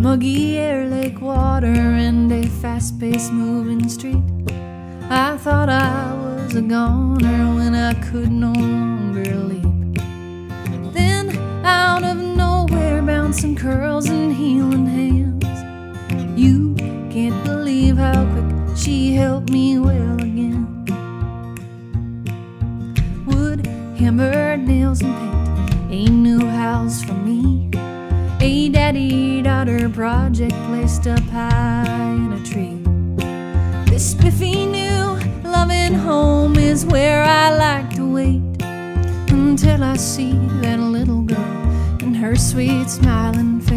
Muggy air, lake water, and a fast paced moving street. I thought I was a goner when I could no longer leap. Then, out of nowhere, bouncing curls and healing hands. You can't believe how quick she helped me well hammer, nails, and paint. A new house for me. A daddy daughter project placed up high in a tree. This spiffy new loving home is where I like to wait until I see that little girl and her sweet smiling face.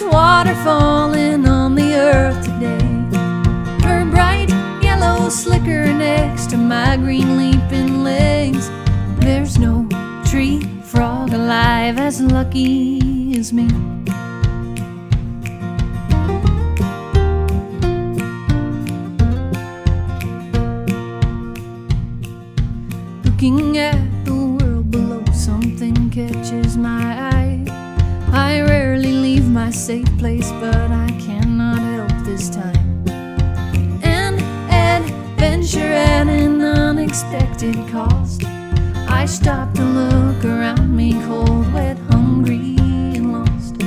Much water falling on the earth today. Her bright yellow slicker next to my green leaping legs. There's no tree frog alive as lucky as me. Looking at the world below, something catches safe place, but I cannot help this time. An adventure at an unexpected cost. I stop to look around me, cold, wet, hungry, and lost.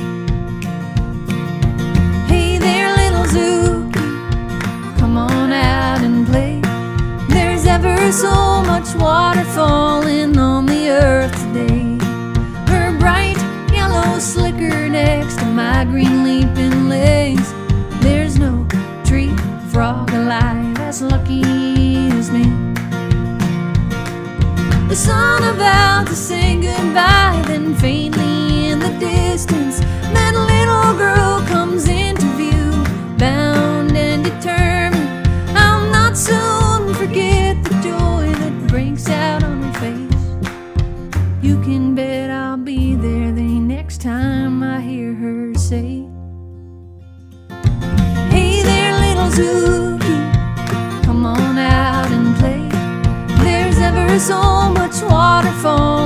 Hey there, little Zuki, come on out and play. There's ever so much water falling on the The sun about to say goodbye, then faintly in the distance, that little girl comes into view, bound and determined. I'll not soon forget the joy that breaks out on her face. You can bet I'll be there the next time I hear her say, Hey there, little Zuki, come on out and play. There's ever so much